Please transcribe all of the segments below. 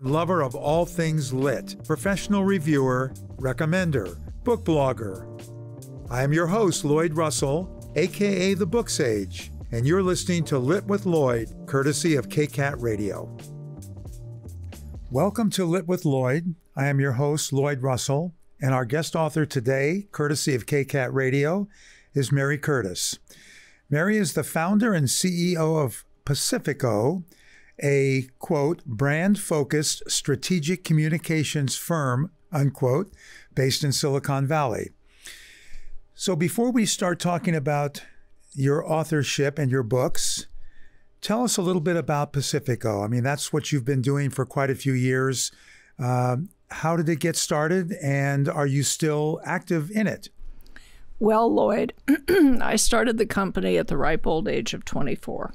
lover of all things lit, professional reviewer, recommender, book blogger. I am your host, Lloyd Russell, aka The Book Sage, and you're listening to Lit with Lloyd, courtesy of KCAT Radio. Welcome to Lit with Lloyd. I am your host, Lloyd Russell, and our guest author today, courtesy of KCAT Radio, is Mary Curtis. Mary is the founder and CEO of Pacifico, a quote, brand focused strategic communications firm, unquote, based in Silicon Valley. So before we start talking about your authorship and your books, tell us a little bit about Pacifico. I mean, that's what you've been doing for quite a few years. Uh, how did it get started, and are you still active in it? Well, Lloyd, I started the company at the ripe old age of 24.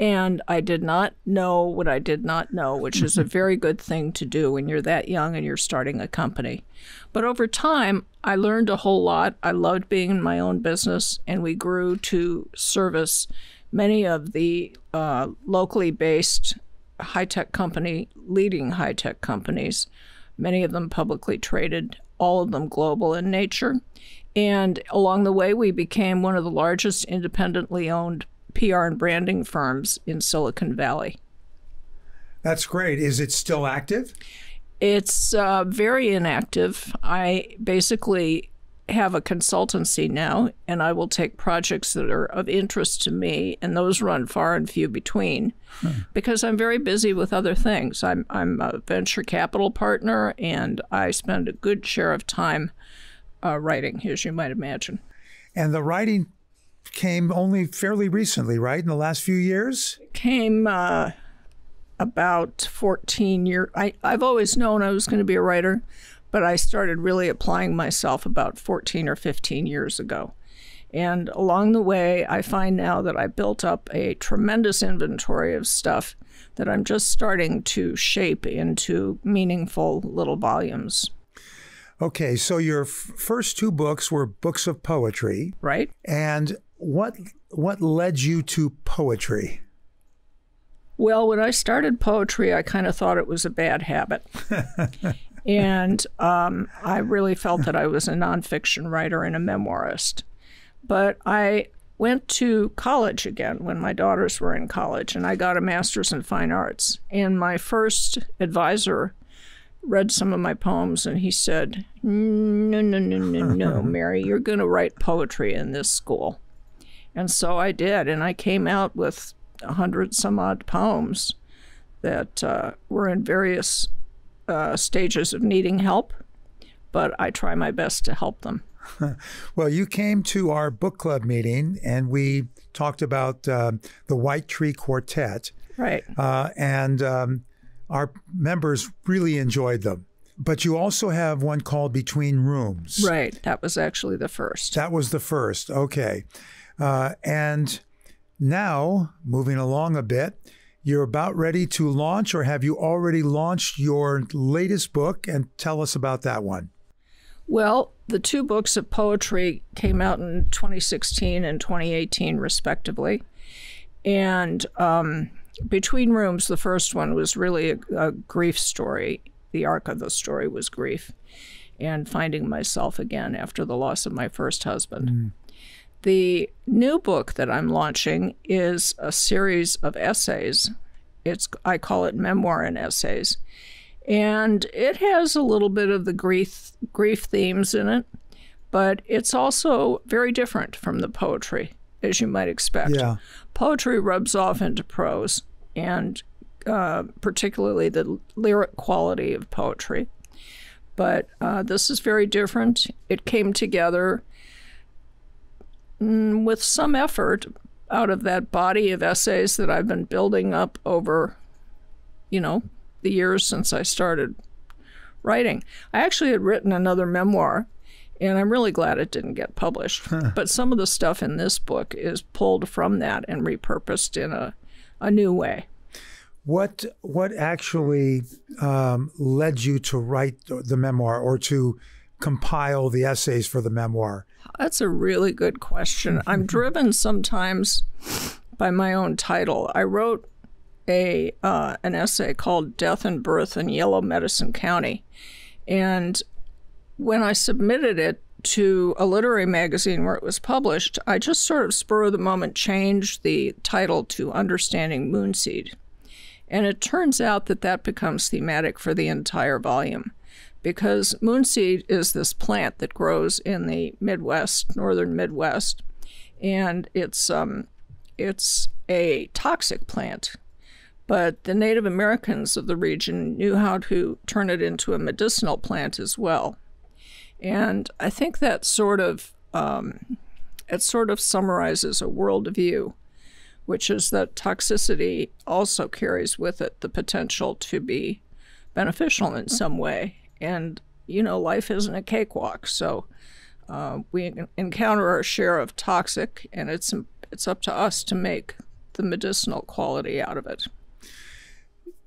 And I did not know what I did not know, which is a very good thing to do when you're that young and you're starting a company. But over time, I learned a whole lot. I loved being in my own business, and we grew to service many of the uh, locally based high tech company, leading high tech companies, many of them publicly traded, all of them global in nature. And along the way, we became one of the largest independently owned PR and branding firms in Silicon Valley. That's great. Is it still active? It's uh, very inactive. I basically have a consultancy now, and I will take projects that are of interest to me, and those run far and few between hmm. because I'm very busy with other things. I'm, I'm a venture capital partner, and I spend a good share of time uh, writing, as you might imagine. And the writing came only fairly recently, right? In the last few years? Came uh, about 14 years. I, I've always known I was going to be a writer, but I started really applying myself about 14 or 15 years ago. And along the way, I find now that I built up a tremendous inventory of stuff that I'm just starting to shape into meaningful little volumes. Okay, so your f- first two books were books of poetry. Right. And what what led you to poetry? Well, when I started poetry, I kind of thought it was a bad habit. and um, I really felt that I was a nonfiction writer and a memoirist. But I went to college again when my daughters were in college, and I got a master's in fine arts. And my first advisor read some of my poems, and he said, No, no, no, no, no, Mary, you're going to write poetry in this school. And so I did, and I came out with a hundred some odd poems that uh, were in various uh, stages of needing help, but I try my best to help them. well, you came to our book club meeting, and we talked about uh, the White Tree Quartet. Right. Uh, and um, our members really enjoyed them. But you also have one called Between Rooms. Right. That was actually the first. That was the first. Okay. Uh, and now, moving along a bit, you're about ready to launch, or have you already launched your latest book? And tell us about that one. Well, the two books of poetry came out in 2016 and 2018, respectively. And um, Between Rooms, the first one, was really a, a grief story. The arc of the story was grief and finding myself again after the loss of my first husband. Mm. The new book that I'm launching is a series of essays. It's I call it memoir and essays. And it has a little bit of the grief grief themes in it, but it's also very different from the poetry, as you might expect. Yeah. Poetry rubs off into prose, and uh, particularly the lyric quality of poetry. But uh, this is very different. It came together with some effort out of that body of essays that I've been building up over, you know, the years since I started writing. I actually had written another memoir, and I'm really glad it didn't get published. Huh. But some of the stuff in this book is pulled from that and repurposed in a, a new way. What what actually um, led you to write the memoir or to compile the essays for the memoir? That's a really good question. I'm driven sometimes by my own title. I wrote a uh, an essay called "Death and Birth in Yellow Medicine County," and when I submitted it to a literary magazine where it was published, I just sort of spur of the moment changed the title to "Understanding Moonseed," and it turns out that that becomes thematic for the entire volume because moonseed is this plant that grows in the Midwest, northern Midwest, and it's um, it's a toxic plant. But the Native Americans of the region knew how to turn it into a medicinal plant as well, and I think that sort of um, it sort of summarizes a worldview, which is that toxicity also carries with it the potential to be beneficial in some way and you know life isn't a cakewalk. So uh, we encounter our share of toxic, and it's it's up to us to make the medicinal quality out of it.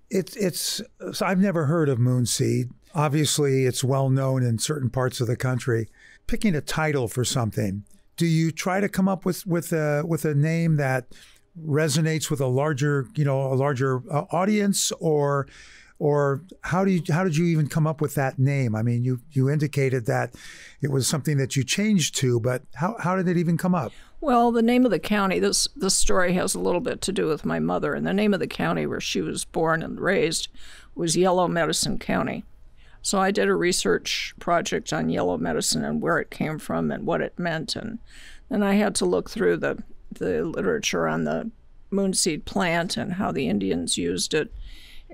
It's it's. I've never heard of moonseed. Obviously, it's well known in certain parts of the country. Picking a title for something, do you try to come up with with a with a name that resonates with a larger you know a larger uh, audience, or or how do you how did you even come up with that name? I mean, you you indicated that it was something that you changed to, but how how did it even come up? Well, the name of the county. This this story has a little bit to do with my mother, and the name of the county where she was born and raised was Yellow Medicine County. So I did a research project on yellow medicine and where it came from and what it meant, and then I had to look through the the literature on the moonseed plant and how the Indians used it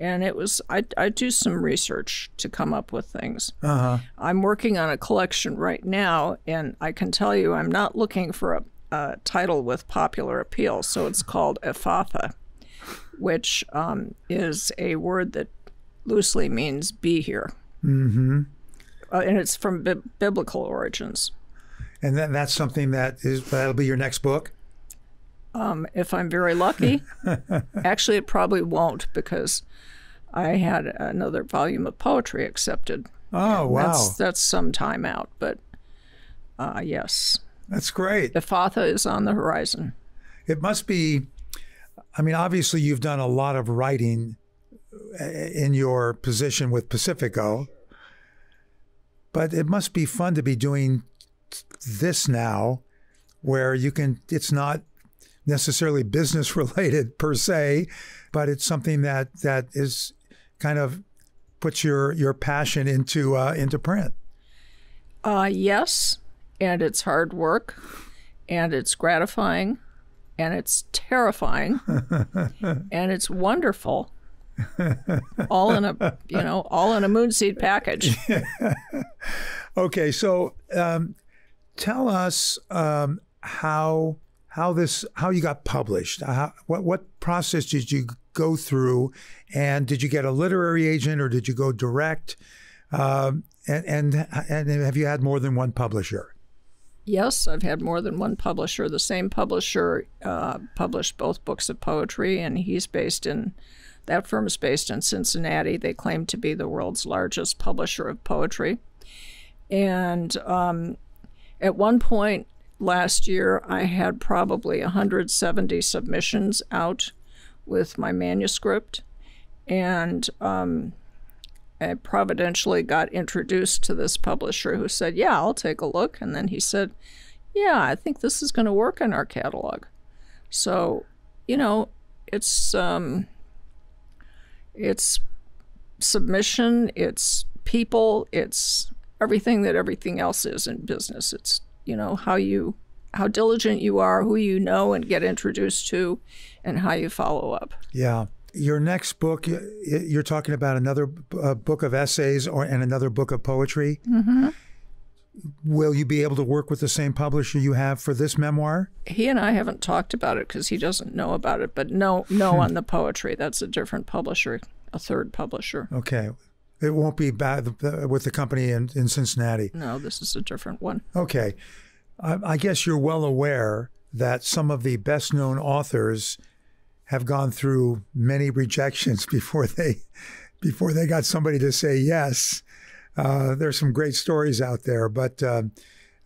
and it was I, I do some research to come up with things. Uh-huh. I'm working on a collection right now, and I can tell you I'm not looking for a, a title with popular appeal. So it's called Ephphatha, which um, is a word that loosely means "be here," mm-hmm. uh, and it's from bi- biblical origins. And then that's something that is that'll be your next book. Um, if I'm very lucky. Actually, it probably won't because I had another volume of poetry accepted. Oh, wow. That's, that's some time out, but uh, yes. That's great. Ephphatha is on the horizon. It must be, I mean, obviously, you've done a lot of writing uh, in your position with Pacifico, but it must be fun to be doing this now where you can, it's not necessarily business related per se, but it's something that that is kind of puts your your passion into uh, into print. Uh, yes, and it's hard work, and it's gratifying, and it's terrifying, and it's wonderful. all in a you know all in a moonseed package. okay, so um, tell us um, how how this how you got published. How, what what process did you go through, and did you get a literary agent or did you go direct? Um, and, and and have you had more than one publisher? Yes, I've had more than one publisher. The same publisher uh, published both books of poetry, and he's based in that firm is based in Cincinnati. They claim to be the world's largest publisher of poetry. And um, at one point, last year, I had probably 170 submissions out with my manuscript. And um, I providentially got introduced to this publisher who said, Yeah, I'll take a look. And then he said, Yeah, I think this is going to work in our catalog. So, you know, it's um, it's submission, it's people, it's everything that everything else is in business. It's you know how you how diligent you are, who you know and get introduced to, and how you follow up. Yeah. Your next book, you're talking about another book of essays or and another book of poetry. Mm-hmm. Will you be able to work with the same publisher you have for this memoir? He and I haven't talked about it because he doesn't know about it. But no, no, hmm. on the poetry, that's a different publisher, a third publisher. Okay, it won't be bad with the company in, in Cincinnati. No, this is a different one. Okay. I guess you're well aware that some of the best known authors have gone through many rejections before they before they got somebody to say yes. Uh, there's some great stories out there, but uh,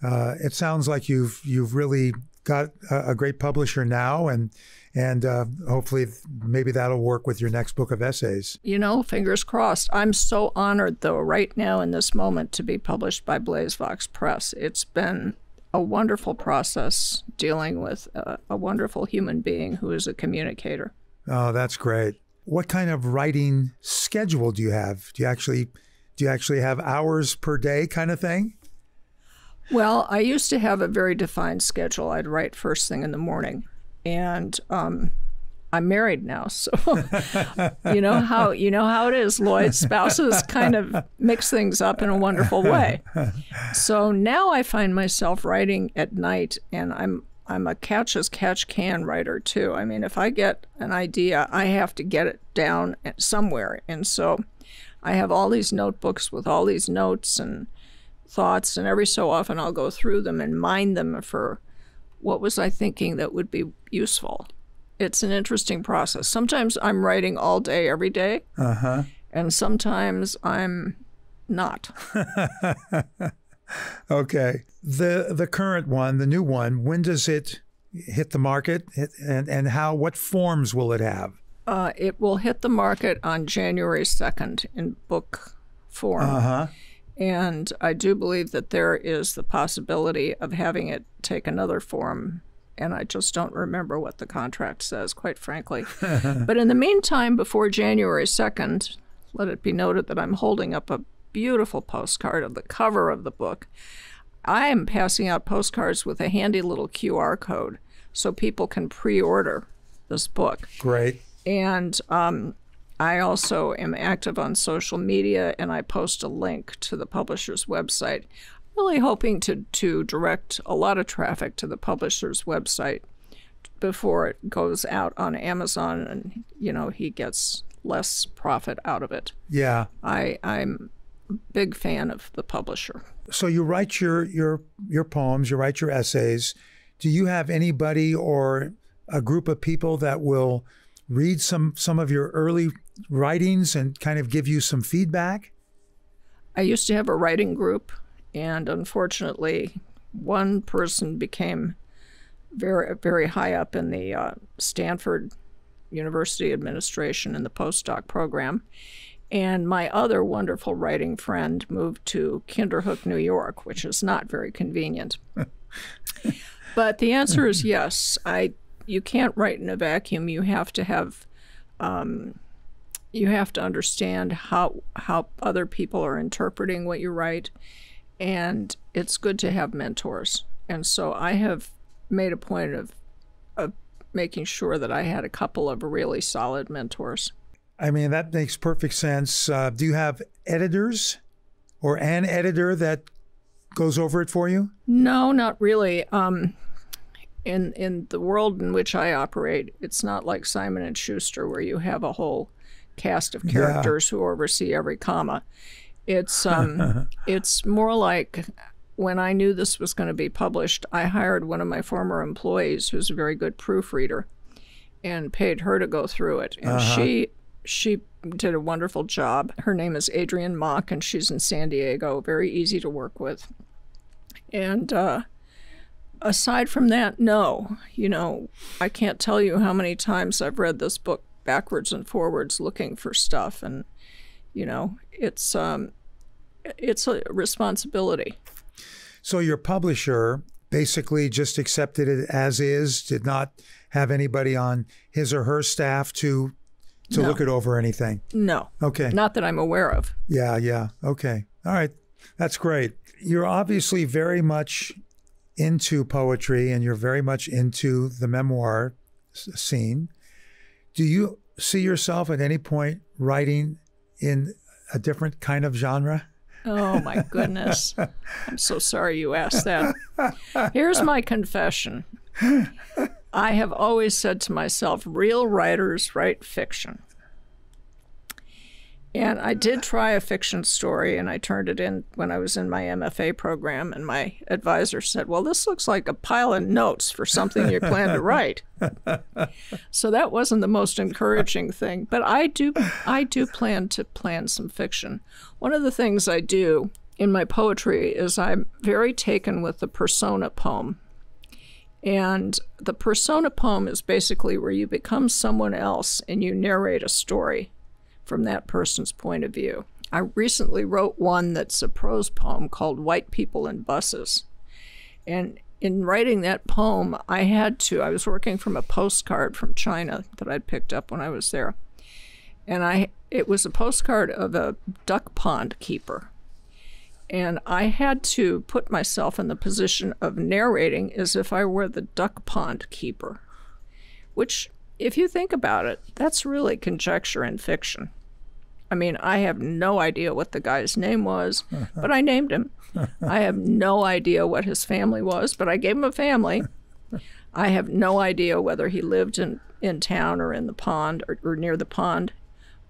uh, it sounds like you've you've really got a, a great publisher now, and and uh, hopefully maybe that'll work with your next book of essays. You know, fingers crossed. I'm so honored, though, right now in this moment, to be published by Blaze BlazeVox Press. It's been a wonderful process dealing with a, a wonderful human being who is a communicator. Oh, that's great. What kind of writing schedule do you have? Do you actually do you actually have hours per day kind of thing? Well, I used to have a very defined schedule. I'd write first thing in the morning, and um, I'm married now, so you know how you know how it is. Lloyd spouses kind of mix things up in a wonderful way. So now I find myself writing at night, and I'm I'm a catch as catch can writer too. I mean, if I get an idea, I have to get it down somewhere, and so I have all these notebooks with all these notes and thoughts, and every so often I'll go through them and mine them for what was I thinking that would be useful. It's an interesting process. Sometimes I'm writing all day, every day, uh-huh. and sometimes I'm not. okay. The the current one, the new one, when does it hit the market, and and how? What forms will it have? Uh, it will hit the market on January second in book form. Uh-huh. And I do believe that there is the possibility of having it take another form. And I just don't remember what the contract says, quite frankly. but in the meantime, before January 2nd, let it be noted that I'm holding up a beautiful postcard of the cover of the book. I am passing out postcards with a handy little QR code so people can pre order this book. Great. And um, I also am active on social media and I post a link to the publisher's website, really hoping to, to direct a lot of traffic to the publisher's website before it goes out on Amazon and, you know, he gets less profit out of it. Yeah. I, I'm a big fan of the publisher. So you write your, your, your poems, you write your essays. Do you have anybody or a group of people that will read some some of your early writings and kind of give you some feedback? I used to have a writing group, and unfortunately, one person became very very high up in the uh, Stanford University administration in the postdoc program. And my other wonderful writing friend moved to Kinderhook, New York, which is not very convenient. but the answer is yes. I you can't write in a vacuum. You have to have um, you have to understand how how other people are interpreting what you write, and it's good to have mentors. And so I have made a point of of making sure that I had a couple of really solid mentors. I mean that makes perfect sense. Uh, do you have editors or an editor that goes over it for you? No, not really. Um, in in the world in which I operate, it's not like Simon and Schuster where you have a whole cast of characters yeah. who oversee every comma. It's um, it's more like when I knew this was going to be published, I hired one of my former employees who's a very good proofreader, and paid her to go through it, and uh-huh. she she did a wonderful job. Her name is Adrienne Mock, and she's in San Diego. Very easy to work with, and. Uh, aside from that, no. You know, I can't tell you how many times I've read this book backwards and forwards looking for stuff, and you know, it's um, it's a responsibility. So your publisher basically just accepted it as is, did not have anybody on his or her staff to to no. look it over anything. No. Okay. Not that I'm aware of. Yeah, yeah. Okay. All right. That's great. You're obviously very much into poetry and you're very much into the memoir scene. Do you see yourself at any point writing in a different kind of genre? Oh my goodness. I'm so sorry you asked that. Here's my confession. I have always said to myself, real writers write fiction. And I did try a fiction story and I turned it in when I was in my MFA program. And my advisor said, Well, this looks like a pile of notes for something you plan to write. so that wasn't the most encouraging thing. But I do, I do plan to plan some fiction. One of the things I do in my poetry is I'm very taken with the persona poem. And the persona poem is basically where you become someone else and you narrate a story from that person's point of view. I recently wrote one that's a prose poem called White People in Buses. And in writing that poem, I had to, I was working from a postcard from China that I'd picked up when I was there. And I it was a postcard of a duck pond keeper and I had to put myself in the position of narrating as if I were the duck pond keeper, which, if you think about it, that's really conjecture and fiction. I mean, I have no idea what the guy's name was, but I named him. I have no idea what his family was, but I gave him a family. I have no idea whether he lived in, in town or in the pond or, or near the pond,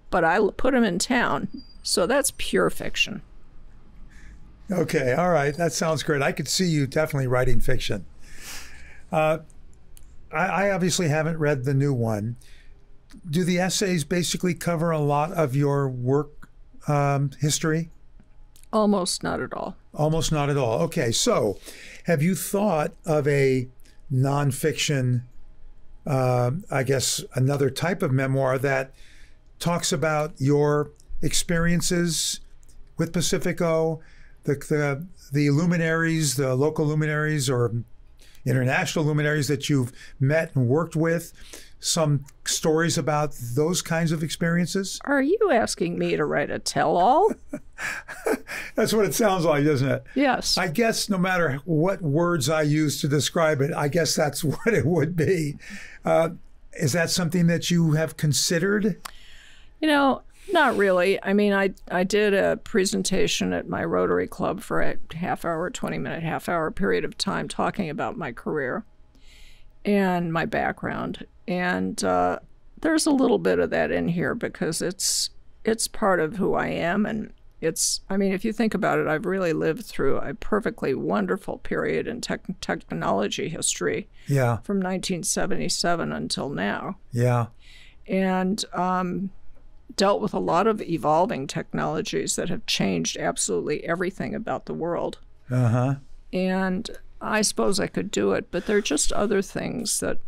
but I put him in town. So that's pure fiction. Okay, all right. That sounds great. I could see you definitely writing fiction. Uh, I, I, obviously haven't read the new one. Do the essays basically cover a lot of your work um, history? Almost not at all. Almost not at all. Okay, so have you thought of a nonfiction, uh, I guess, another type of memoir that talks about your experiences with Pacifico? the, the, the luminaries, the local luminaries or international luminaries that you've met and worked with, some stories about those kinds of experiences? Are you asking me to write a tell all? that's what it sounds like, doesn't it? Yes. I guess no matter what words I use to describe it, I guess that's what it would be. Uh, is that something that you have considered? You know, not really. I mean, I I did a presentation at my Rotary Club for a half hour, 20 minute, half hour period of time talking about my career and my background. And uh, there's a little bit of that in here because it's it's part of who I am and it's I mean, if you think about it, I've really lived through a perfectly wonderful period in tech, technology history. Yeah. From 1977 until now. Yeah. And um, dealt with a lot of evolving technologies that have changed absolutely everything about the world. Uh huh. And I suppose I could do it, but there are just other things that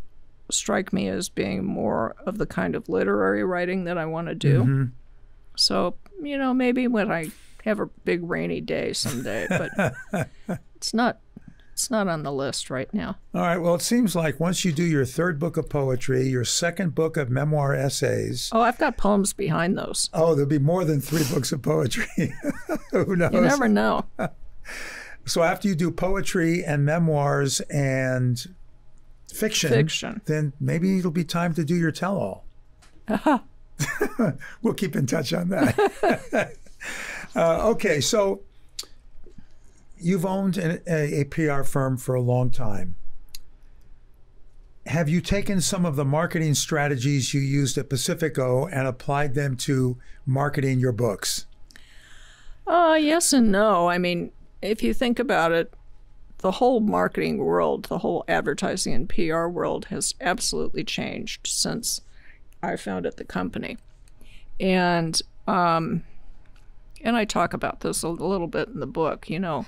strike me as being more of the kind of literary writing that I want to do. Mm-hmm. So, you know, maybe when I have a big rainy day someday, but it's not it's not on the list right now. All right. Well, it seems like once you do your third book of poetry, your second book of memoir essays. Oh, I've got poems behind those. Oh, there'll be more than three books of poetry. Who knows? You never know. so after you do poetry and memoirs and fiction, fiction. then maybe it'll be time to do your tell all. Uh-huh. we'll keep in touch on that. uh, okay, so you've owned an, a, a PR firm for a long time. Have you taken some of the marketing strategies you used at Pacifico and applied them to marketing your books? Uh, yes and no. I mean, if you think about it, the whole marketing world, the whole advertising and PR world has absolutely changed since I founded the company. And um, and I talk about this a little bit in the book. You know,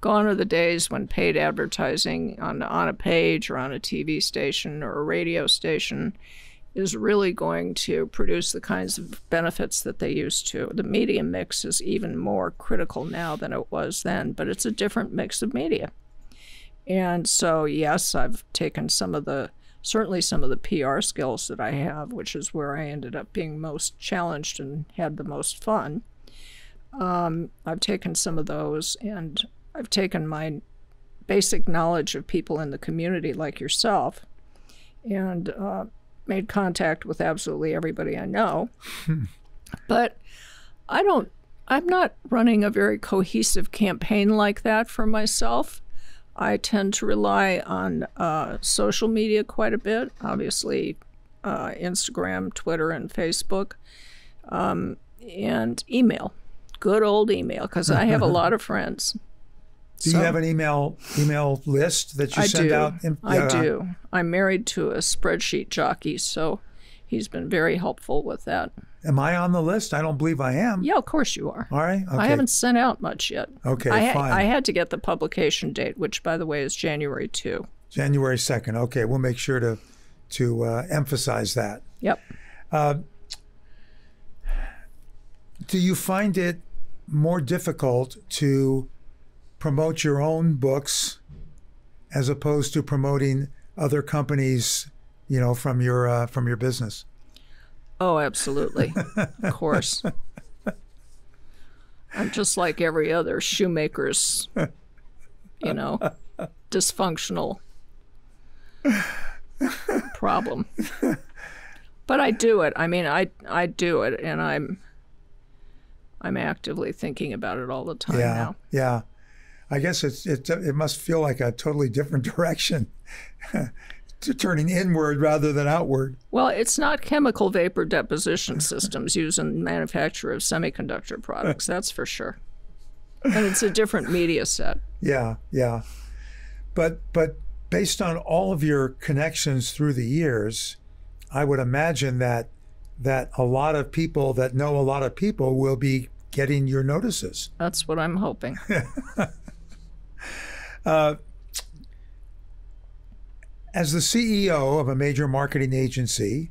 gone are the days when paid advertising on on a page or on a TV station or a radio station is really going to produce the kinds of benefits that they used to. The media mix is even more critical now than it was then, but it's a different mix of media. And so, yes, I've taken some of the certainly some of the PR skills that I have, which is where I ended up being most challenged and had the most fun. Um, I've taken some of those and I've taken my basic knowledge of people in the community, like yourself, and uh, made contact with absolutely everybody I know. but I don't, I'm not running a very cohesive campaign like that for myself. I tend to rely on uh, social media quite a bit, obviously, uh, Instagram, Twitter, and Facebook, um, and email. Good old email, because I have a lot of friends. Do so, you have an email email list that you I send do. out? In, I uh, do. I'm married to a spreadsheet jockey, so he's been very helpful with that. Am I on the list? I don't believe I am. Yeah, of course you are. All right. Okay. I haven't sent out much yet. Okay, I fine. I had to get the publication date, which, by the way, is January 2. January 2nd. Okay, we'll make sure to to uh, emphasize that. Yep. Do you find it more difficult to promote your own books as opposed to promoting other companies, you know, from your uh, from your business? Oh, absolutely. of course. I'm just like every other shoemaker's, you know, dysfunctional problem. But I do it. I mean, I I do it, and I'm I'm actively thinking about it all the time Yeah, now. yeah. I guess it's it it must feel like a totally different direction, to turning inward rather than outward. Well, it's not chemical vapor deposition systems used in the manufacture of semiconductor products, that's for sure. And it's a different media set. Yeah, yeah. But but based on all of your connections through the years, I would imagine that that a lot of people that know a lot of people will be getting your notices. That's what I'm hoping. As the CEO of a major marketing agency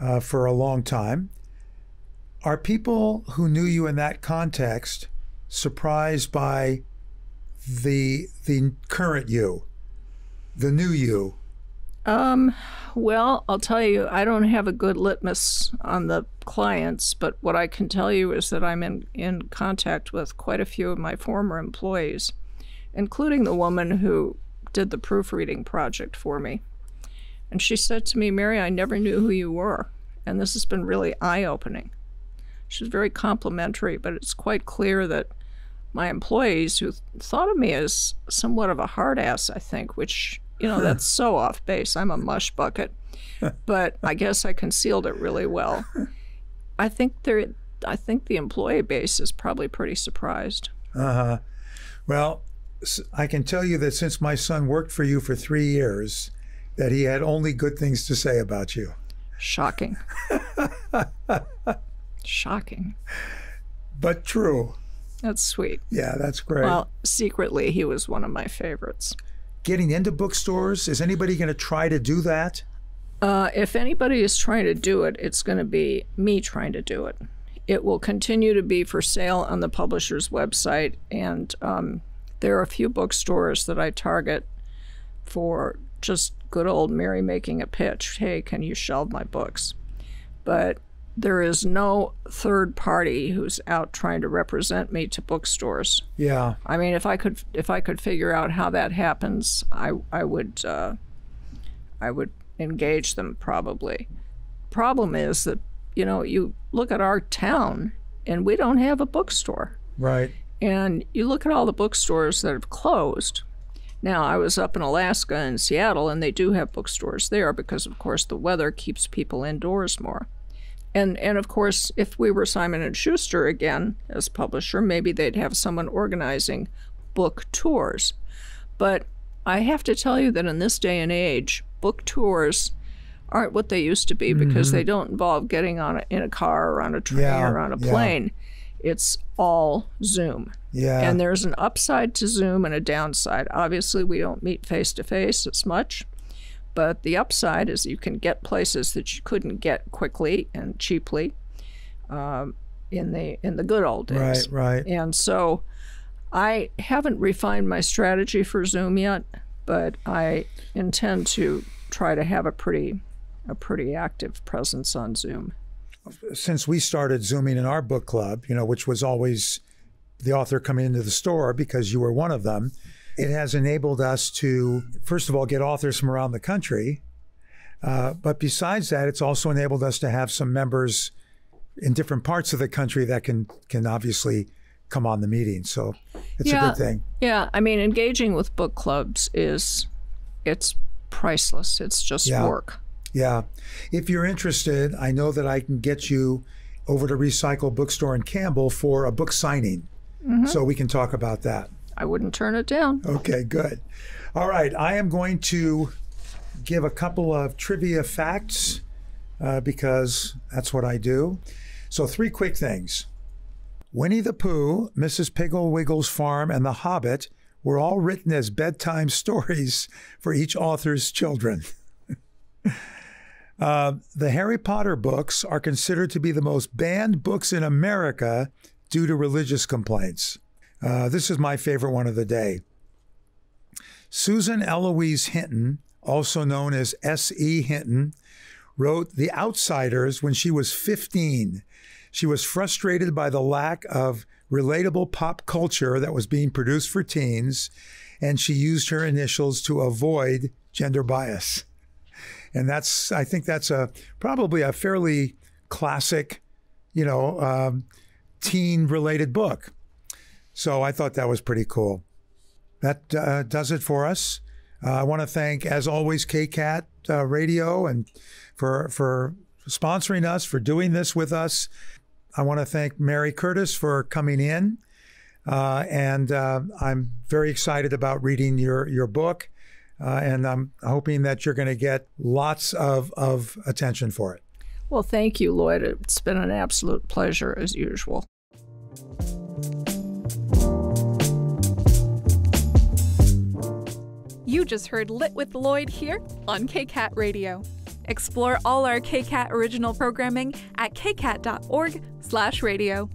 uh, for a long time, are people who knew you in that context surprised by the the current you, the new you? Um, well, I'll tell you, I don't have a good litmus on the clients, but what I can tell you is that I'm in, in contact with quite a few of my former employees, including the woman who did the proofreading project for me. And she said to me, Mary, I never knew who you were, and this has been really eye opening. She's very complimentary, but it's quite clear that my employees who thought of me as somewhat of a hard ass, I think, which, you know, that's so off base. I'm a mush bucket. But I guess I concealed it really well. I think there I think the employee base is probably pretty surprised. Uh huh. Well, I can tell you that since my son worked for you for three years, that he had only good things to say about you. Shocking. Shocking. But true. That's sweet. Yeah, that's great. Well, secretly, he was one of my favorites. Getting into bookstores, is anybody going to try to do that? Uh, if anybody is trying to do it, it's going to be me trying to do it. It will continue to be for sale on the publisher's website, and um, there are a few bookstores that I target for just good old Mary making a pitch. Hey, can you shelve my books? But there is no third party who's out trying to represent me to bookstores. Yeah. I mean, if I could, if I could figure out how that happens, I, I would, uh, I would engage them probably. Problem is that, you know, you look at our town and we don't have a bookstore. Right. And you look at all the bookstores that have closed. Now, I was up in Alaska and Seattle, and they do have bookstores there because, of course, the weather keeps people indoors more. And and of course, if we were Simon and Schuster again as publisher, maybe they'd have someone organizing book tours. But I have to tell you that in this day and age, book tours aren't what they used to be because they mm-hmm. don't involve getting on a, in a car or on a train Yeah, or on a yeah. plane. It's all Zoom. Yeah. And there's an upside to Zoom and a downside. Obviously, we don't meet face to face as much, but the upside is you can get places that you couldn't get quickly and cheaply um, in the in the good old days. right. Right. And so, I haven't refined my strategy for Zoom yet, but I intend to try to have a pretty a pretty active presence on Zoom. Since we started zooming in our book club, you know, which was always the author coming into the store because you were one of them, it has enabled us to, first of all, get authors from around the country. Uh, but besides that, it's also enabled us to have some members in different parts of the country that can can obviously come on the meeting. So it's a good thing. Yeah, I mean, engaging with book clubs is it's priceless. It's just Yeah. work. Yeah. If you're interested, I know that I can get you over to Recycle Bookstore in Campbell for a book signing. So we can talk about that. I wouldn't turn it down. Okay, good. All right. I am going to give a couple of trivia facts uh, because that's what I do. So, three quick things Winnie the Pooh, Mrs. Piggle Wiggle's Farm, and The Hobbit were all written as bedtime stories for each author's children. uh, the Harry Potter books are considered to be the most banned books in America due to religious complaints. Uh, this is my favorite one of the day. Susan Eloise Hinton, also known as S.E. Hinton, wrote The Outsiders when she was 15. She was frustrated by the lack of relatable pop culture that was being produced for teens, and she used her initials to avoid gender bias. And that's, I think that's a probably a fairly classic, you know, um, teen related book. So I thought that was pretty cool. That uh, does it for us. Uh, I want to thank, as always, KCAT uh, Radio and for for sponsoring us, for doing this with us. I want to thank Mary Curtis for coming in, uh, and uh, I'm very excited about reading your your book, uh, and I'm hoping that you're going to get lots of of attention for it. Well, thank you, Lloyd. It's been an absolute pleasure as usual. You just heard Lit with Lloyd here on KCAT Radio. Explore all our KCAT original programming at kcat.org/radio.